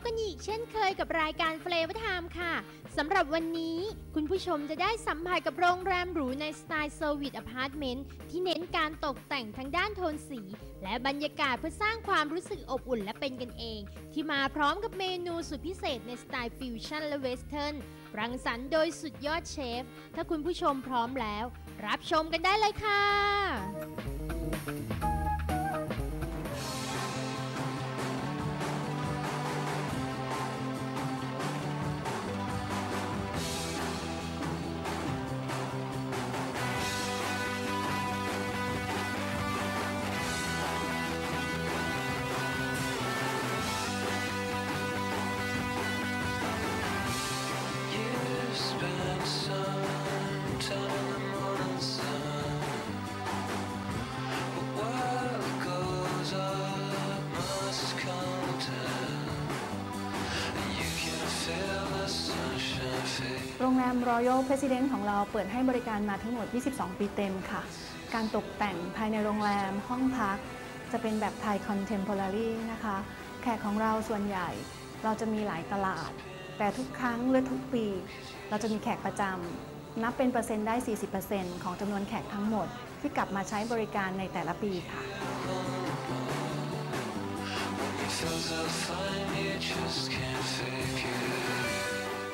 บกันอีกเช่นเคยกับรายการเฟลว r ไทม์ค่ะสำหรับวันนี้คุณผู้ชมจะได้สัมผัสกับโรงแรมหรูในสไตล์ service apartment ที่เน้นการตกแต่งทั้งด้านโทนสี และบรรยากาศเพื่อสร้างความรู้สึกอบอุ่นและเป็นกันเอง ที่มาพร้อมกับเมนูสุดพิเศษในสไตล์ฟิวชั่นและ Western รังสรรค์โดยสุดยอดเชฟ ถ้าคุณผู้ชมพร้อมแล้ว รับชมกันได้เลยค่ะ รงแรม Royal President ของเราเปิดให้บริการมาทั้งหมด 22 ปีเต็มค่ะ การตกแต่งภายในโรงแรมห้องพัก จะเป็นแบบไทย Contemporary นะคะ แขกของเราส่วนใหญ่เราจะมีหลายตลาด แต่ทุกครั้งหรือทุกปี เราจะมีแขกประจำนับเป็นเปอร์เซ็นต์ได้ 40%ของจำนวนแขกทั้งหมด ที่กลับมาใช้บริการในแต่ละปีค่ะ It feels so fine, you just can't fake it.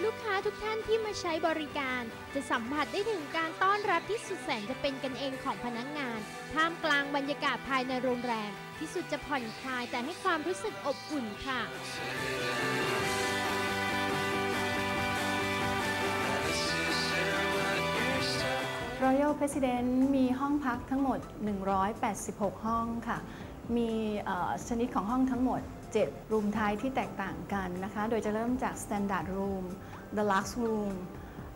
ลูกค้าทุกท่านที่มาใช้บริการ จะสัมผัสได้ถึงการต้อนรับที่สุดแสนจะเป็นกันเองของพนักงาน ท่ามกลางบรรยากาศภายในโรงแรม ที่สุดจะผ่อนคลายแต่ให้ความรู้สึกอบอุ่นค่ะ As you say what you're stuck Royal President มีห้องพักทั้งหมด 186 ห้องค่ะ มีชนิดของห้องทั้งหมด 7 รูมไทยที่แตกต่างกันนะคะ โดยจะเริ่มจาก Standard Room Deluxe Room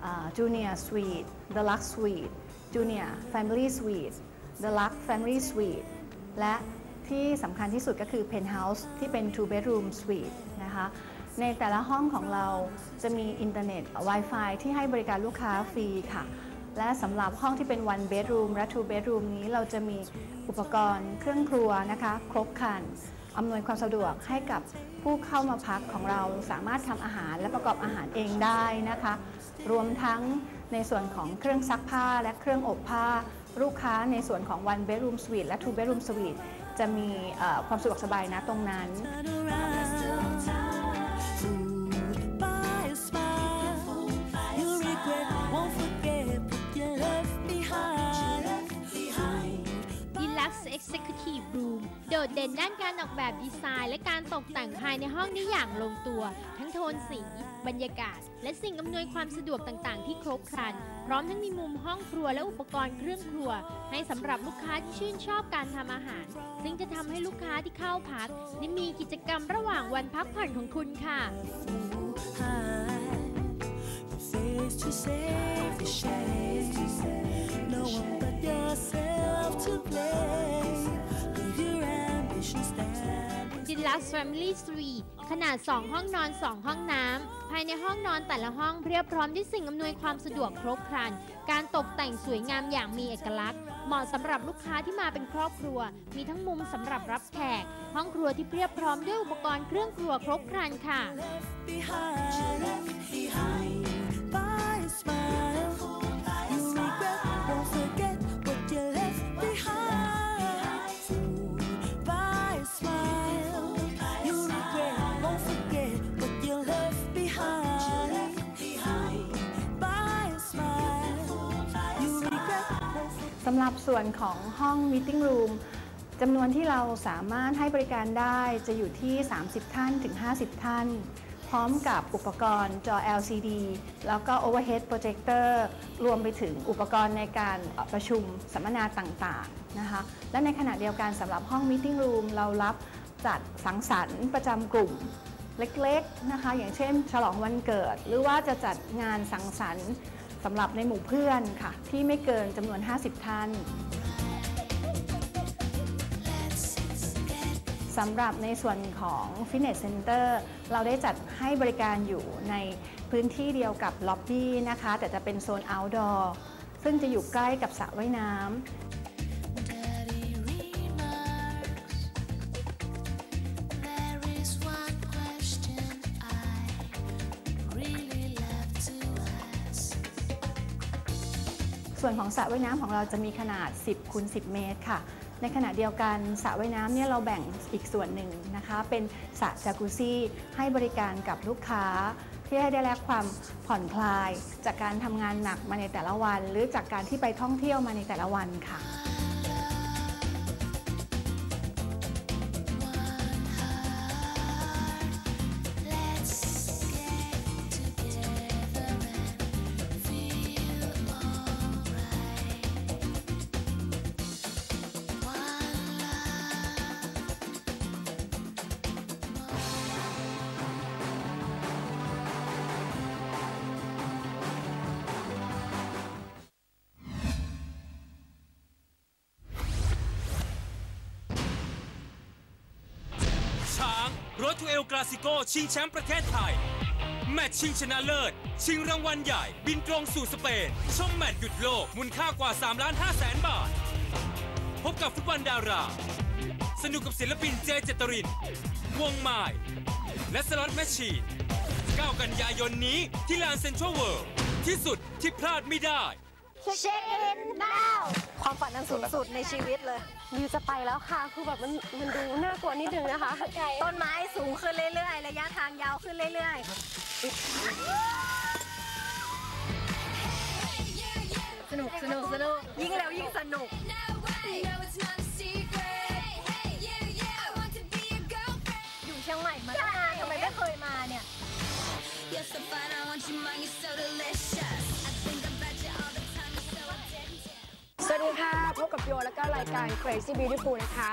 อ่า Junior Suite Deluxe Suite Junior Family Suite Deluxe Family Suite และที่สำคัญที่สุดก็คือ Penthouse ที่เป็น Two Bedroom Suite นะคะในแต่ละห้องของเราจะมีอินเทอร์เน็ต Wi-Fi ที่ให้บริการลูกค้าฟรีค่ะ และสำหรับห้องที่เป็น one bedroom และ two bedroom นี้เราจะมีอุปกรณ์เครื่องครัวนะคะ ครบครัน อำนวยความสะดวกให้กับผู้เข้ามาพักของเราสามารถทำอาหารและประกอบอาหารเองได้นะคะ รวมทั้งในส่วนของเครื่องซักผ้าและเครื่องอบผ้า ลูกค้าในส่วนของ one bedroom suite และ two bedroom suite จะมีความสะดวกสบายนะตรงนั้น Executive Room โดดเด่นด้านการออกแบบดีไซน์ และการตกแต่งภายในห้องได้อย่างลงตัว ทั้งโทนสี บรรยากาศ และสิ่งอำนวยความสะดวกต่างๆ ที่ครบครัน พร้อมทั้งมีมุมห้องครัวและอุปกรณ์เครื่องครัว ให้สำหรับลูกค้าที่ชื่นชอบการทำอาหาร ซึ่งจะทำให้ลูกค้าที่เข้าพักได้มีกิจกรรมระหว่างวันพักผ่อนของคุณค่ะ Deluxe Family Suite ขนาด 2 ห้องนอน 2 ห้องน้ำ ภายในห้องนอนแต่ละห้องเรียบพร้อมด้วยสิ่งอำนวยความสะดวกครบครัน การตกแต่งสวยงามอย่างมีเอกลักษณ์ เหมาะสำหรับลูกค้าที่มาเป็นครอบครัว มีทั้งมุมสำหรับรับแขก ห้องครัวที่เพียบพร้อมด้วยอุปกรณ์เครื่องครัวครบครันค่ะำหรับส่วนของห้อง Meeting Room จำนวนที่เราสามารถให้บริการได้จะอยู่ที่ 30 ท่านถึง 50 ท่าน พร้อมกับอุปกรณ์จอ LCD แล้วก็ Overhead Projector รวมไปถึงอุปกรณ์ในการประชุมสัมมนาต่างๆนะคะและในขณะเดียวกันสำหรับห้อง Meeting Room เรารับจัดสังสรรค์ประจำกลุ่มเล็กๆนะคะ อย่างเช่น ฉลองวันเกิด หรือว่าจะจัดงานสังสรรค์ สำหรับในหมู่เพื่อนค่ะ ที่ไม่เกินจำนวน 50 ท่านสำหรับในส่วนของฟิตเนสเซ็นเตอร์เราได้จัดให้บริการอยู่ในพื้นที่เดียวกับล็อบบี้นะคะ แต่จะเป็นโซน outdoor ซึ่งจะอยู่ใกล้กับสระว่ายน้ำ ส่วนของสระว่ายน้ำของเราจะมีขนาด 10คูณ10 เมตรค่ะ ในขณะเดียวกันสระว่ายน้ำเนี่ยเราแบ่งอีกส่วนหนึ่งนะคะ เป็นสระจากุซี่ให้บริการกับลูกค้าที่ให้ได้รับความผ่อนคลาย จากการทำงานหนักมาในแต่ละวัน หรือจากการที่ไปท่องเที่ยวมาในแต่ละวันค่ะางรถทูเอลกลาสิโกชิงแชมป์ประเทศไทย แมตช์ชิงชนะเลิศ ชิงรางวัลใหญ่ บินตรงสู่สเปน ชมแมตช์หยุดโลก มูลค่ากว่า3ล้าน5แสนบาท พบกับฟุตบอลดารา สนุกกับศิลปินเจเจตริน วงไม้และสล็อตแมชชีน9กันยายนนี้ที่ลานเซ็นทรัลเวิลด์ที่สุดที่พลาดไม่ได้เช็คอินดาว ความฝันอันสูงสุดในชีวิตเลยวิวจะไปแล้วค่ะ คือแบบมันมันดูน่ากลัวนิดนึงนะคะ ต้นไม้สูงขึ้นเรื่อยๆ ระยะทางยาวขึ้นเรื่อยๆ สนุกสนุกสนุกยิ่งเร็วยิ่งสนุก ดีค่ะพบกับโยแล้วก็รายการ Crazy Beautiful นะคะ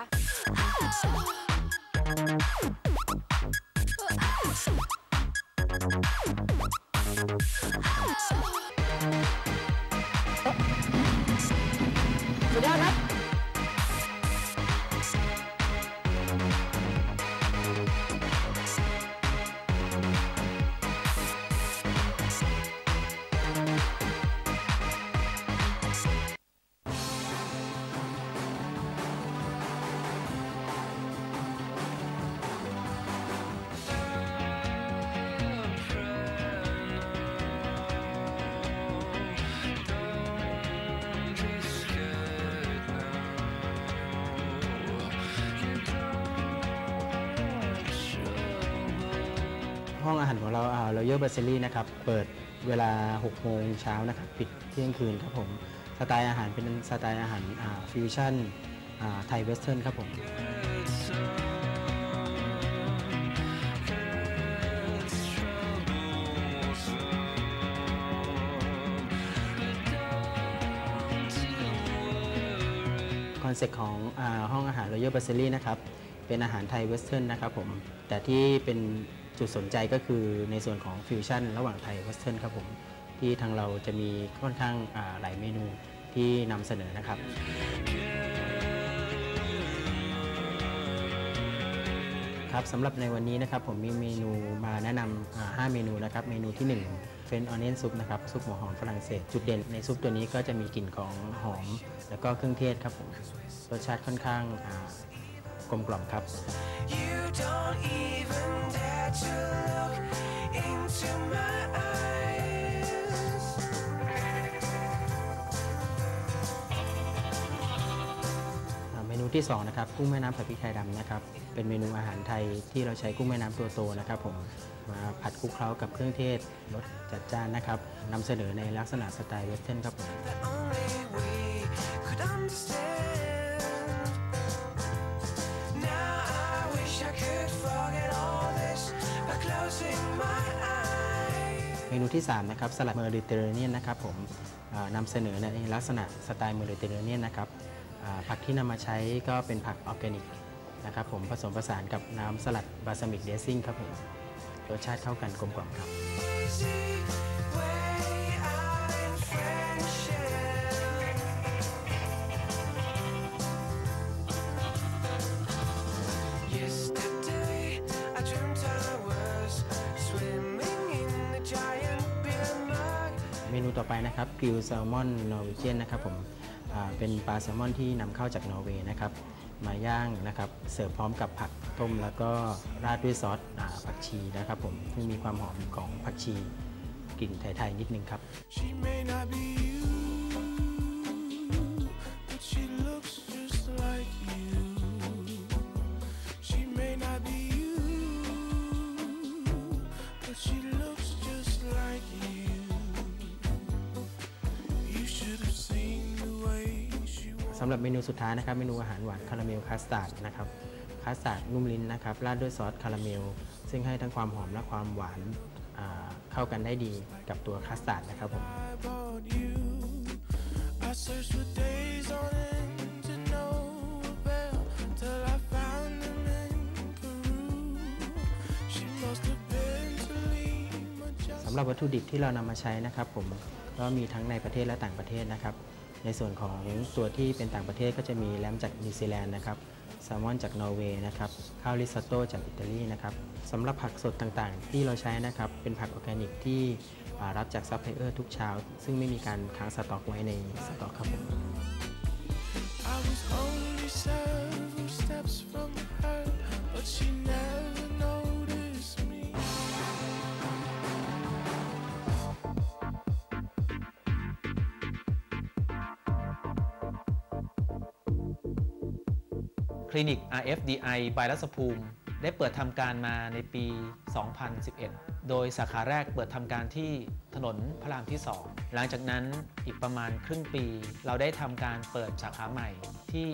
เรา Royal Brasserie นะครับ เปิดเวลา 6 โมงเช้านะครับ ปิดเที่ยงคืนครับผม สไตล์อาหารเป็นสไตล์อาหารฟิวชั่นไทย Western ครับผม concept ของอห้องอาหาร Royal b a s i l i นะครับ เป็นอาหารไทย Western นะครับผม แต่ที่เป็น จุดสนใจก็คือในส่วนของฟิวชั่นระหว่างไทย Western ครับผมที่ทางเราจะมีค่อนข้างหลายเมนูที่นำเสนอนะครับครับสำหรับในวันนี้นะครับผมมีเมนูมาแนะนำอ่า5เมนูนะครับเมนูที่ 1 French onion soup นะครับซุปหัวหอมฝรั่งเศส จุดเด่นในซุปตัวนี้ก็จะมีกลิ่นของหอม แล้วก็เครื่องเทศครับผมรสชาติค่อนข้างา กลมกล่อมครับ You don't even dare to look into my eyes. อ่าเมนูที่สองนะครับกุ้งแม่น้ำผัดพริกไทยดำนะครับ เป็นเมนูอาหารไทยที่เราใช้กุ้งแม่น้ำตัวโตนะครับผมมาผัดคลุกเคล้ากับเครื่องเทศรสจัดจ้านนะครับนำเสนอในลักษณะสไตล์ Western ครับผม เมนูที่3นะครับสลัด Mediterranean นะครับผมนำเสนอในลักษณะสไตล์ Mediterranean นะครับผักที่นำมาใช้ก็เป็นผักออร์แกนิกนะครับผมผสมผสานกับน้ำสลัด balsamic dressing ครับผมรสชาติเข้ากันกลมกล่อมครับ เมนูต่อไปนะครับ grilled salmon Norwegian นะครับผมเป็นปลาแซลมอนที่นำเข้าจากนอร์เวย์นะครับมาย่างนะครับเสิร์ฟพร้อมกับผักต้ม แล้วก็ราดด้วยซอสผักชีนะครับผมซึ่งมีความหอมของผักชีกลิ่นไทยๆนิดนึงครับ สำหรับเมนูสุดท้ายนะครับ เมนูอาหารหวาน caramel custard นะครับคัสตาร์ดนุ่มลิ้นนะครับราดด้วยซอสคาราเมล ซึ่งให้ทั้งความหอมและความหวานอ่าเข้ากันได้ดีกับตัวคัสตาร์ดนะครับผม about you. I searched for days on end to no avail till I found them in Peru. She must have been to Lima just สำหรับวัตถุดิบที่เรานำมาใช้นะครับผมก็มีทั้งในประเทศและต่างประเทศนะครับ ในส่วนของตัวที่เป็นต่างประเทศก็จะมี lamb จากนิวซีแลนด์นะครับแซลมอนจากนอร์เวย์นะครับข้าวริซอตโต้จากอิตาลีนะครับสำหรับผักสดต่างๆ ที่เราใช้นะครับเป็นผักออร์แกนิกที่รับจากซัพพลายเออร์ทุกเช้า ซึ่งไม่มีการค้างสต็อกไว้ในสต็อกครับผม I was only several steps from her, but she never คลินิก RFDI บายรัศภูมิ ได้เปิดทำการมาในปี 2011 โดยสาขาแรกเปิดทำการที่ถนนพระรามที่ 2 หลังจากนั้นอีกประมาณครึ่งปี เราได้ทำการเปิดสาขาใหม่ที่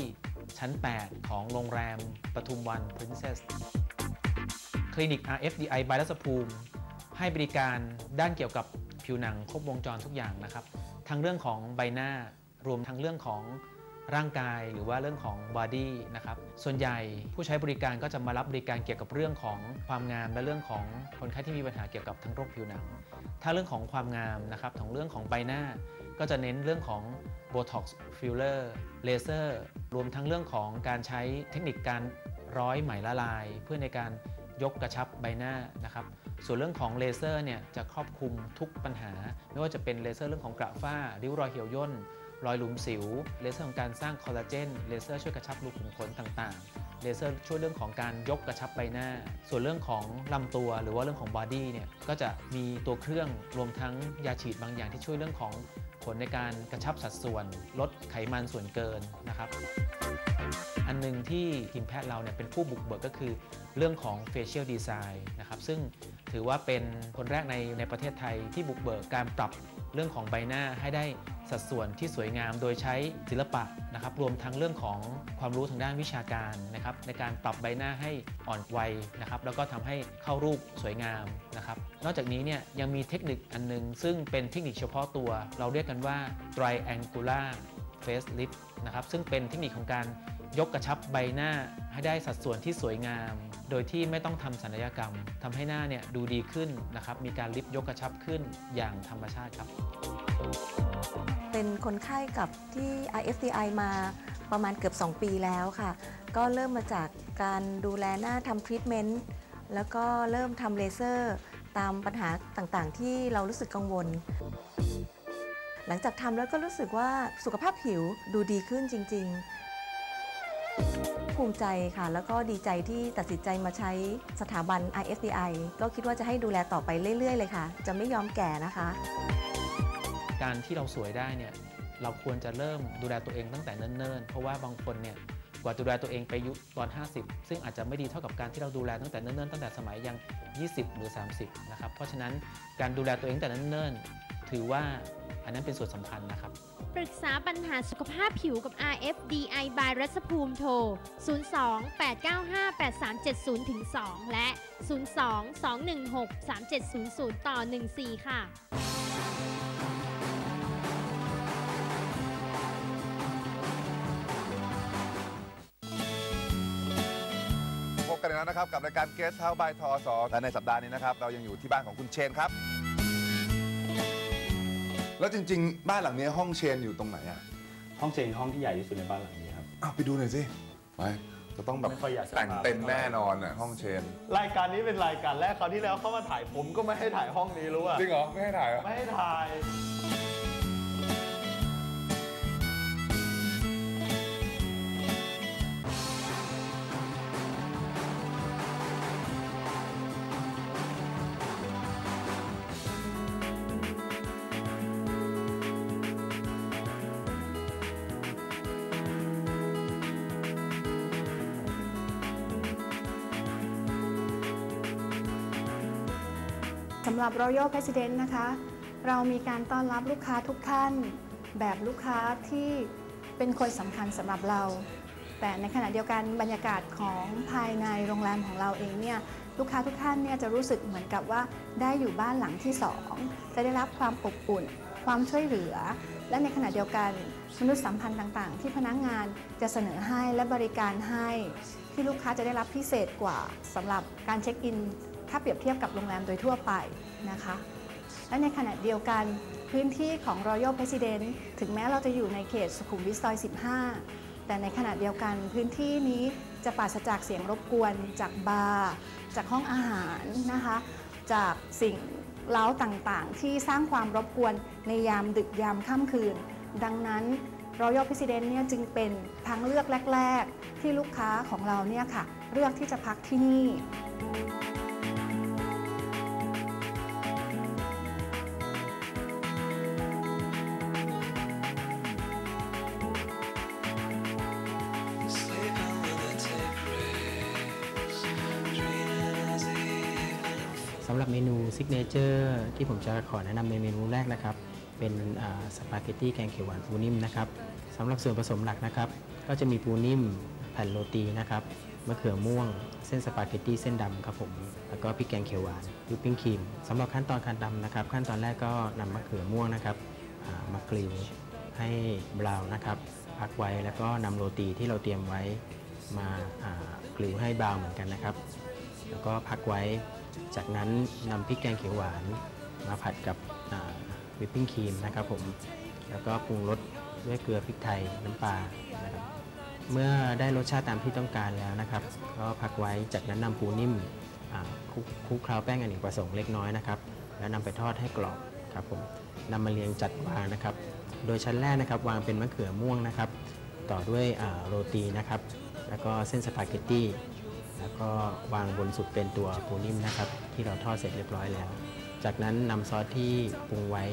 ชั้น 8 ของโรงแรมปทุมวัน Princess คลินิก RFDI บายรัศภูมิ ให้บริการด้านเกี่ยวกับผิวหนังครบวงจรทุกอย่างนะครับ ทั้งเรื่องของใบหน้ารวมทั้งเรื่องของ ร่างกายหรือว่าเรื่องของ body นะครับส่วนใหญ่ผู้ใช้บริการก็จะมารับบริการเกี่ยวกับเรื่องของความงามและเรื่องของคนไข้ที่มีปัญหาเกี่ยวกับทั้งโรคผิวหนัง ถ้าเรื่องของความงามนะครับของเรื่องของใบหน้า ก็จะเน้นเรื่องของ Botox Filler เลเซอร์รวมทั้งเรื่องของการใช้เทคนิคการร้อยไหมละลาย เพื่อในการยกกระชับใบหน้านะครับส่วนเรื่องของเลเซอร์เนี่ยจะครอบคลุมทุกปัญหา ไม่ว่าจะเป็นเลเซอร์เรื่องของกระฝ้า ริ้วรอยเหี่ยวย่น รอยหลุมสิว เลเซอร์ของการสร้างคอลลาเจน เลเซอร์ช่วยกระชับรูขุมขนต่างๆ เลเซอร์ช่วยเรื่องของการยกกระชับใบหน้า ส่วนเรื่องของลำตัวหรือว่าเรื่องของ body เนี่ย ก็จะมีตัวเครื่องรวมทั้งยาฉีดบางอย่างที่ช่วยเรื่องของผลในการกระชับสัดส่วน ลดไขมันส่วนเกินนะครับ อันหนึ่งที่ทีมแพทย์เราเนี่ยเป็นผู้บุกเบิกก็คือเรื่องของ facial design นะครับ ซึ่งถือว่าเป็นคนแรกในในประเทศไทยที่บุกเบิกการปรับ เรื่องของใบหน้าให้ได้สัดส่วนที่สวยงามโดยใช้ศิลปะนะครับรวมทั้งเรื่องของความรู้ทางด้านวิชาการนะครับในการปรับใบหน้าให้อ่อนวัยนะครับแล้วก็ทำให้เข้ารูปสวยงามนะครับนอกจากนี้เนี่ยยังมีเทคนิคอันหนึง ซึ่งเป็นเทคนิคเฉพาะตัว เราเรียกกันว่า triangular face lift นะครับซึ่งเป็นเทคนิคของการยกกระชับใบหน้าให้ได้สัดส่วนที่สวยงาม โดยที่ไม่ต้องทำศัลยกรรมทำให้หน้าเนี่ยดูดีขึ้นนะครับ มีการลิฟยกกระชับขึ้นอย่างธรรมชาติครับ เป็นคนไข้กับที่ IFDI มาประมาณเกือบ 2 ปีแล้วค่ะ ก็เริ่มมาจากการดูแลหน้าทำทรีทเมนต์แล้วก็เริ่มทำเลเซอร์ตามปัญหาต่างๆ ที่เรารู้สึกกังวล หลังจากทำแล้วก็รู้สึกว่าสุขภาพผิวดูดีขึ้นจริง ๆ ภูมิใจค่ะ แล้วก็ดีใจที่ตัดสินใจมาใช้สถาบัน IFDI ก็คิดว่าจะให้ดูแลต่อไปเรื่อย ๆ เลยค่ะ จะไม่ยอมแก่นะคะ การที่เราสวยได้เนี่ยเราควรจะเริ่มดูแลตัวเองตั้งแต่เนิ่นๆ เพราะว่าบางคนเนี่ยกว่าดูแลตัวเองไปยุตอน 50 ซึ่งอาจจะไม่ดีเท่ากับการที่เราดูแลตั้งแต่เนิ่นๆ ตั้งแต่สมัยยัง 20 หรือ 30 นะครับ เพราะฉะนั้นการดูแลตัวเองตั้งแต่เนิ่นๆ ถือว่าอันนั้นเป็นส่วนสำคัญนะครับ ปรึกษาปัญหาสุขภาพผิวกับ RFDI บายรัศภูมิโทร 02 895 8370ถึง2และ 02 216 3700 ต่อ 14 ค่ะพบกันอีกแล้วนะครับ กับรายการเกสเท้าบายทอสอและในสัปดาห์นี้นะครับ เรายังอยู่ที่บ้านของคุณเชนครับ แล้วจริง ๆ บ้านหลังนี้ห้องเชนอยู่ตรงไหนอะห้องเจนห้องที่ใหญ่ที่สุดในบ้านหลังนี้ครับอ้าวไปดูหน่อยสิไปจะต้องแบบไม่ค่อยอยากจะแต่งเต็มแน่นอนอะห้องเชน รายการนี้เป็นรายการแรกคราวที่แล้วเข้ามาถ่ายผมก็ไม่ให้ถ่ายห้องนี้รู้อะจริงเหรอไม่ให้ถ่ายเหรอไม่ให้ถ่าย หรับ Royal President นะคะ เรามีการต้อนรับลูกค้าทุกท่าน แบบลูกค้าที่เป็นคนสำคัญสำหรับเรา แต่ในขณะเดียวกันบรรยากาศของภายในโรงแรมของเราเองเนี่ยลูกค้าทุกท่านเนี่ยจะรู้สึกเหมือนกับว่าได้อยู่บ้านหลังที่สองจะได้รับความอบอุ่น ความช่วยเหลือ และในขณะเดียวกันมนุษยสัมพันธ์ต่างๆ ที่พนักงานจะเสนอให้และบริการให้ที่ลูกค้าจะได้รับพิเศษกว่าสำหรับการเช็คอิน ถ้าเปรียบเทียบกับโรงแรมโดยทั่วไป นะคะ และในขณะเดียวกันพื้นที่ของ Royal President ถึงแม้เราจะอยู่ในเขตสุขุมวิทซอย 15 แต่ในขณะเดียวกันพื้นที่นี้จะปราศจากเสียงรบกวนจากบาร์จากห้องอาหารนะคะ จากสิ่งเล้าต่างๆ ที่สร้างความรบกวนในยามดึกยามค่ำคืน ดังนั้น Royal President เนี่ยจึงเป็นทางเลือกแรก ๆ ที่ลูกค้าของเราเนี่ยค่ะ เลือกที่จะพักที่นี่ เมนูซิกเจอร์ที่ผมจะขอแนะนำในเมนูแรกนะครับ เป็นสปาเกตตี้แกงเขียวหวานปูนิ่มนะครับสำหรับส่วนผสมหลักนะครับ ก็จะมีปูนิ่มแผ่นโรตีนะครับมะเขือม่วง เส้นสปาเกตตี้เส้นดำครับผม แล้วก็พริกแกงเขียวหวาน whipping cream สำหรับขั้นตอนการทำนะครับ ขั้นตอนแรกก็นำมะเขือม่วงนะครับมา grill ให้ brown นะครับพักไว้แล้วก็นำโรตีที่เราเตรียมไว้มา grill ให้ brown เหมือนกันนะครับ แล้วก็พักไว้ จากนั้นนำพริกแกงเขียวหวานมาผัดกับวิปปิ้งครีมนะครับผม แล้วก็ปรุงรสด้วยเกลือพริกไทยน้ำปลานะครับเมื่อได้รสชาติตามที่ต้องการแล้วนะครับ ก็พักไว้จากนั้นนำปูนิ่มคลุกคลุกเคล้าแป้งอเนกประสงค์เล็กน้อยนะครับ แล้วนำไปทอดให้กรอบครับผมนำมาเรียงจัดวางนะครับ โดยชั้นแรกนะครับ วางเป็นมะเขือม่วงนะครับ ต่อด้วยโรตีนะครับ แล้วก็เส้นสปาเกตตี้ แล้วก็วางบนสุดเป็นตัวปูนิ่มนะครับ ที่เราทอดเสร็จเรียบร้อยแล้ว จากนั้นนำซอสที่ปรุงไว้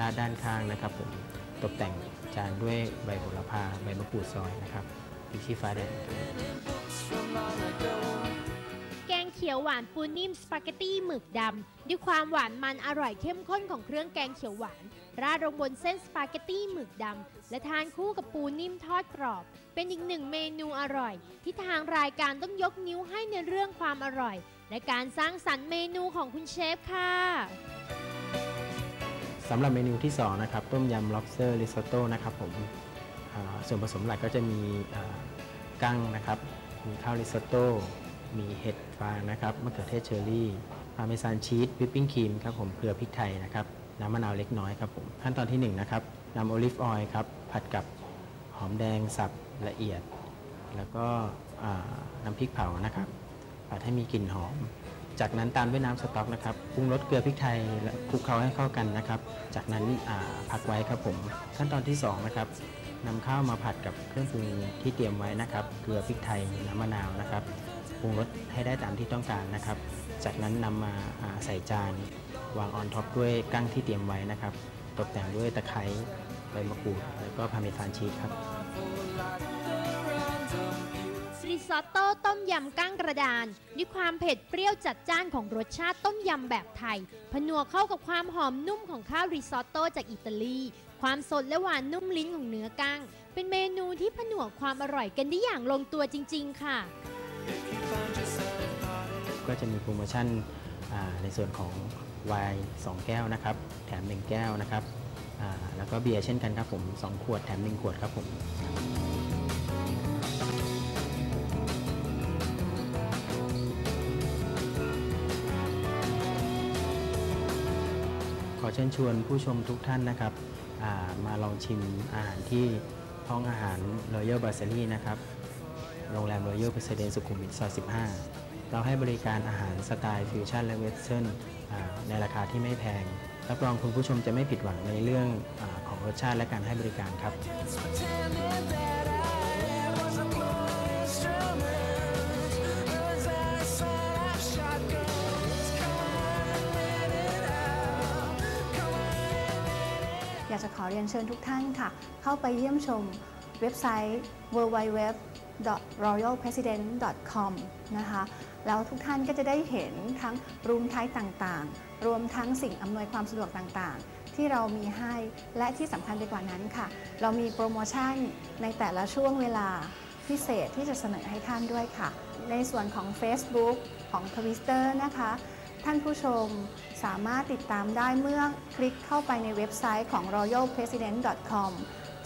ราดด้านข้างนะครับผมตกแต่งจานด้วยใบโหระพาใบมะกรูดซอยนะครับพริกชี้ฟ้าแดง เขียวหวานปูนิ่มสปาเกตตี้หมึกดำด้วยความหวานมันอร่อยเข้มข้นของเครื่องแกงเขียวหวาน ราดลงบนเส้นสปาเกตตี้หมึกดำและทานคู่กับปูนิ่มทอดกรอบ เป็นอีกหนึ่งเมนูอร่อย ที่ทางรายการต้องยกนิ้วให้ในเรื่องความอร่อย และการสร้างสรรค์เมนูของคุณเชฟค่ะสำหรับเมนูที่ 2 นะครับ ต้มยำ lobster risotto นะครับผมส่วนผสมหลักก็จะมีอ่ากั้งนะครับมีข้าวริซอตโต้ มีเห็ดฟางนะครับมะเขือเทศเชอร์รี่ Parmesan cheese whipping cream ครับผมเกลือพริกไทยนะครับน้ำมะนาวเล็กน้อยครับผมขั้นตอนที่1นะครับนำ olive oil ครับผัดกับหอมแดงสับละเอียด แล้วก็น้ำพริกเผานะครับผัดให้มีกลิ่นหอม จากนั้นตามด้วยน้ำสต๊อกนะครับปรุงรสเกลือพริกไทยและคลุกเคล้าให้เข้ากันนะครับ จากนั้นอ่าพักไว้ครับผมขั้นตอนที่2นะครับนำข้าวมาผัดกับเครื่องปรุงที่เตรียมไว้นะครับ เกลือพริกไทยน้ำมะนาวนะครับ ปรุงรสให้ได้ตามที่ต้องการนะครับ จากนั้นนำมาอ่าใส่จาน วาง on top ด้วยกั้งที่เตรียมไว้นะครับ ตกแต่งด้วยตะไคร้ใบมะกรูด แล้วก็ Parmesan cheese ครับริซอตโต้ต้มยำกั้งกระดานด้วยความเผ็ดเปรี้ยวจัดจ้านของรสชาติต้มยำแบบไทย ผนวกเข้ากับความหอมนุ่มของข้าวริซอตโต้จากอิตาลี ความสดและหวานนุ่มลิ้นของเนื้อกั้ง เป็นเมนูที่ผนวกความอร่อยกันได้อย่างลงตัวจริง ๆ ค่ะ ก็จะมีโปรโมชั่นในส่วนของไวน์2แก้วนะครับ แถม 1 แก้วนะครับแล้วก็เบียร์เช่นกันครับผม 2 ขวดแถม 1 ขวดครับผมขอเชิญชวนผู้ชมทุกท่านนะครับามาลองชิมอาหารที่ห้องอาหาร Royal b a s i l i นะครับ โรงแรม Royal President สุขุมวิทซอย 15 เราให้บริการอาหารสไตล์ฟิวชั่นและเวสเทิร์นในราคาที่ไม่แพง รับรองคุณผู้ชมจะไม่ผิดหวังในเรื่องอของรสชาติและการให้บริการครับอยากจะขอเรียนเชิญทุกท่านค่ะ เข้าไปเยี่ยมชมเว็บไซต์ www royalpresident.com นะคะ แล้วทุกท่านก็จะได้เห็นทั้งรูมไทป์ต่างๆ รวมทั้งสิ่งอำนวยความสะดวกต่างๆ ที่เรามีให้และที่สำคัญไปกว่านั้นค่ะ เรามีโปรโมชั่นในแต่ละช่วงเวลาพิเศษที่จะเสนอให้ท่านด้วยค่ะ ในส่วนของ Facebook ของ Twitter นะคะ ท่านผู้ชมสามารถติดตามได้เมื่อคลิกเข้าไปในเว็บไซต์ของ royalpresident.com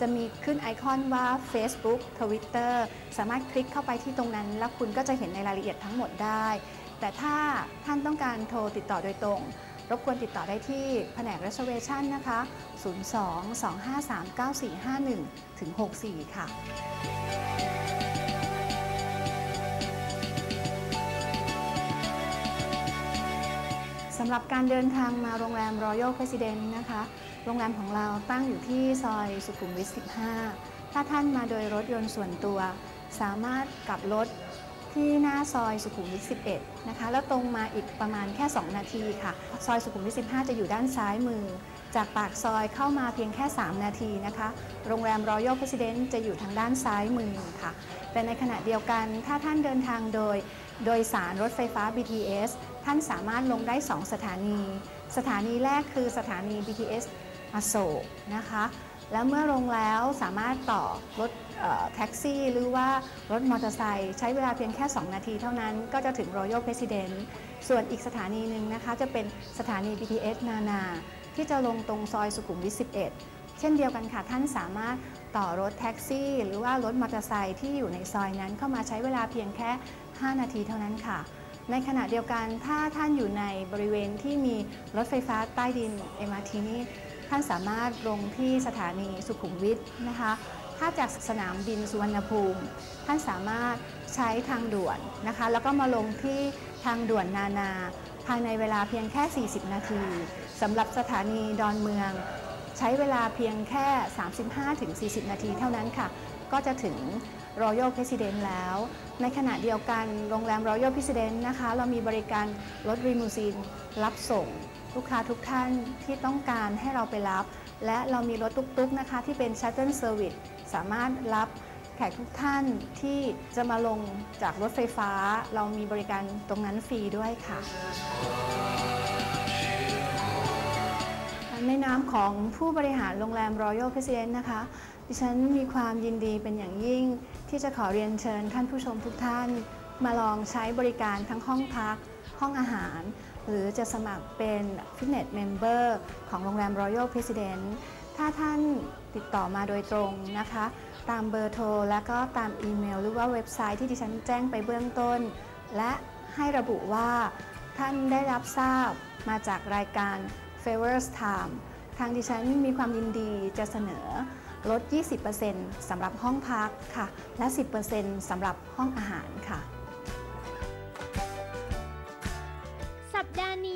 จะมีขึ้นไอคอนว่า Facebook Twitter สามารถคลิกเข้าไปที่ตรงนั้น แล้วคุณก็จะเห็นในรายละเอียดทั้งหมดได้ แต่ถ้าท่านต้องการโทรติดต่อโดยตรง รบกวนติดต่อได้ที่แผนก reservation นะคะ 02-253-9451 ถึง 64 ค่ะ สำหรับการเดินทางมาโรงแรม Royal President นะคะ โรงแรมของเราตั้งอยู่ที่ซอยสุขุมวิท 15 ถ้าท่านมาโดยรถยนต์ส่วนตัว สามารถกลับรถที่หน้าซอยสุขุมวิท 11 นะคะ แล้วตรงมาอีกประมาณแค่ 2 นาทีค่ะ ซอยสุขุมวิท 15 จะอยู่ด้านซ้ายมือ จากปากซอยเข้ามาเพียงแค่ 3 นาทีนะคะ โรงแรม Royal President จะอยู่ทางด้านซ้ายมือค่ะ แต่ในขณะเดียวกันถ้าท่านเดินทางโดยโดยสารรถไฟฟ้า BTS ท่านสามารถลงได้ 2 สถานี สถานีแรกคือสถานี BTS อโศกนะคะ แล้วเมื่อลงแล้วสามารถต่อรถแท็กซี่หรือว่ารถมอเตอร์ไซค์ใช้เวลาเพียงแค่ 2 นาทีเท่านั้นก็จะถึง Royal President ส่วนอีกสถานีหนึ่งนะคะ จะเป็นสถานี BTS นานา ที่จะลงตรงซอยสุขุมวิท 11 เช่นเดียวกันค่ะ ท่านสามารถต่อรถแท็กซี่ หรือว่ารถมอเตอร์ไซค์ที่อยู่ในซอยนั้นเข้ามาใช้เวลาเพียงแค่ 5 นาทีเท่านั้นค่ะ ในขณะเดียวกันถ้าท่านอยู่ในบริเวณที่มีรถไฟฟ้าใต้ดิน MRT นี่ท่านสามารถลงที่สถานีสุขุมวิทนะคะ ถ้าจากสนามบินสุวรรณภูมิ ท่านสามารถใช้ทางด่วนนะคะ แล้วก็มาลงที่ทางด่วนนานา ภายในเวลาเพียงแค่ 40 นาทีสำหรับสถานีดอนเมือง ใช้เวลาเพียงแค่ 35-40 นาทีเท่านั้นค่ะ ก็จะถึง Royal President แล้ว ในขณะเดียวกันโรงแรม Royal President นะคะ เรามีบริการรถรีมูซีนรับส่ง ลูกค้าทุกท่านที่ต้องการให้เราไปรับ และเรามีรถตุ๊กๆนะคะ ที่เป็น Shuttle Service สามารถรับแขกทุกท่านที่จะมาลงจากรถไฟฟ้า เรามีบริการตรงนั้นฟรีด้วยค่ะ ในนามของผู้บริหารโรงแรม Royal President นะคะ ดิฉันมีความยินดีเป็นอย่างยิ่ง ที่จะขอเรียนเชิญท่านผู้ชมทุกท่าน มาลองใช้บริการทั้งห้องพัก ห้องอาหาร หรือจะสมัครเป็น fitness member ของโรงแรม Royal President ถ้าท่านติดต่อมาโดยตรงนะคะ ตามเบอร์โทร และก็ตามอีเมล หรือว่าเว็บไซต์ที่ดิฉันแจ้งไปเบื้องต้น และให้ระบุว่าท่านได้รับทราบมาจากรายการ Favors Time ทางดิฉันมีความยินดีจะเสนอ ลด 20%สำหรับห้องพักค่ะ และ 10%สำหรับห้องอาหารค่ะ สัปดาห์นี้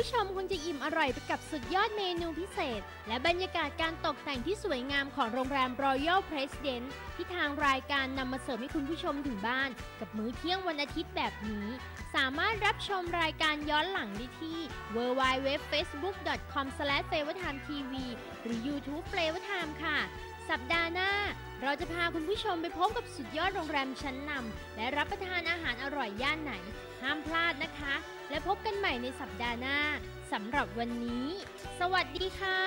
ผู้ชมคงจะอิ่มอร่อยไปกับสุดยอดเมนูพิเศษ และบรรยากาศการตกแต่งที่สวยงามของโรงแรม Royal President ที่ทางรายการนำมาเสิร์ฟให้คุณผู้ชมถึงบ้าน กับมื้อเที่ยงวันอาทิตย์แบบนี้ สามารถรับชมรายการย้อนหลังได้ที่ www.facebook.com/flavortimetv หรือ YouTube Flavortime ค่ะ สัปดาห์หน้า เราจะพาคุณผู้ชมไปพบกับสุดยอดโรงแรมชั้นนำและรับประทานอาหารอร่อยย่านไหน ห้ามพลาดนะคะ และพบกันใหม่ในสัปดาห์หน้าสำหรับวันนี้ สวัสดีค่ะ